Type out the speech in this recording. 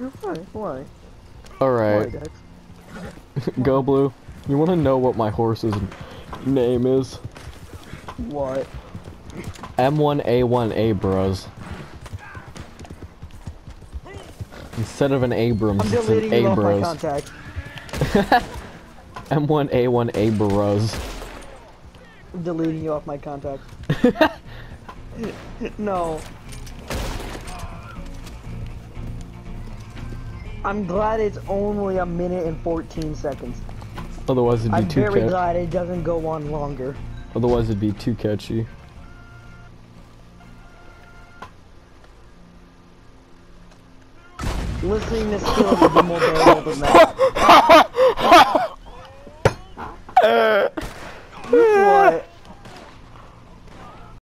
Why? Why? Alright, go blue. You wanna know what my horse's name is? What? M1A1A bros. Instead of an Abrams, I'm it's an deleting you off my Abros. contact. M1A1A bros. I'm deleting you off my contact. no. I'm glad it's only a minute and 14 seconds. Otherwise it'd be I'm too catchy. I'm very glad it doesn't go on longer. Otherwise it'd be too catchy. Listening to still would be more bearable than that. what?